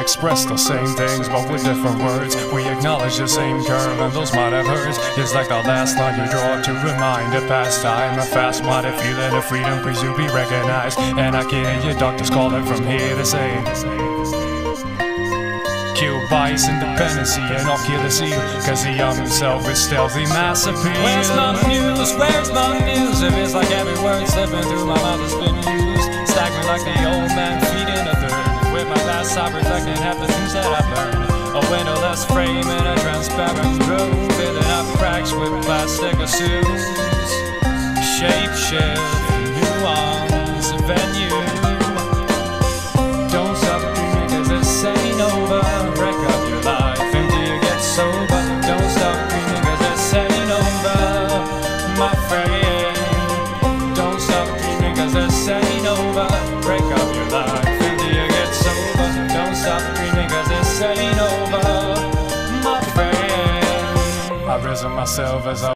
express the same things, but with different words. We acknowledge the same curve, and those might have hurts. It's like the last line you draw to remind a past time. A fast minded feeling of freedom, please you be recognized. And I can hear your doctors calling from here to say. Kill bias, independency, and I'll kill the seal. Cause the young himself is stealthy mass appeal. Where's my muse? Where's my muse? If it's like every word slipping through my mouth has been used. Me like the old man I reflecting half the things that I've learned. A windowless frame in a transparent room. Filling up cracks with plastic assumes. Shape shift, nuance, venue. This ain't over, my friend. I've risen myself as I